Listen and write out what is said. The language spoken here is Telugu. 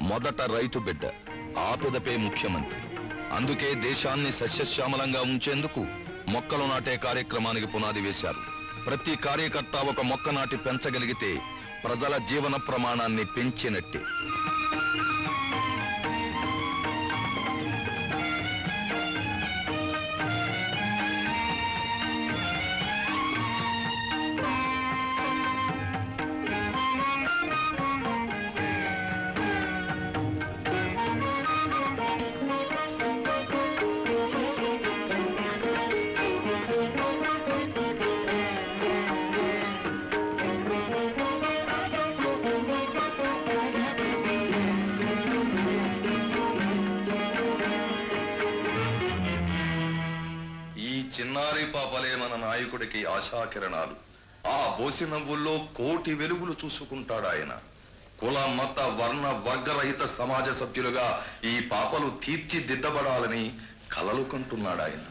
మొదట రైతు బిడ్డ ఆ పిదపే ముఖ్యమంత్రి. అందుకే దేశాన్ని సస్యశ్యామలంగా ఉంచేందుకు మొక్కలు నాటే కార్యక్రమానికి పునాది వేశారు. ప్రతి కార్యకర్త ఒక మొక్క నాటి పెంచగలిగితే ప్రజల జీవన ప్రమాణాన్ని పెంచినట్టే. చిన్నారి పాపలే మన నాయకుడికి ఆశాకిరణాలు. ఆ బోసి నవ్వుల్లో కోటి వెలుగులు చూసుకుంటాడు ఆయన కుల మత వర్ణ వర్గరహిత సమాజ సభ్యులుగా ఈ పాపలు తీర్చిదిద్దబడాలని కలలు కంటున్నాడు ఆయన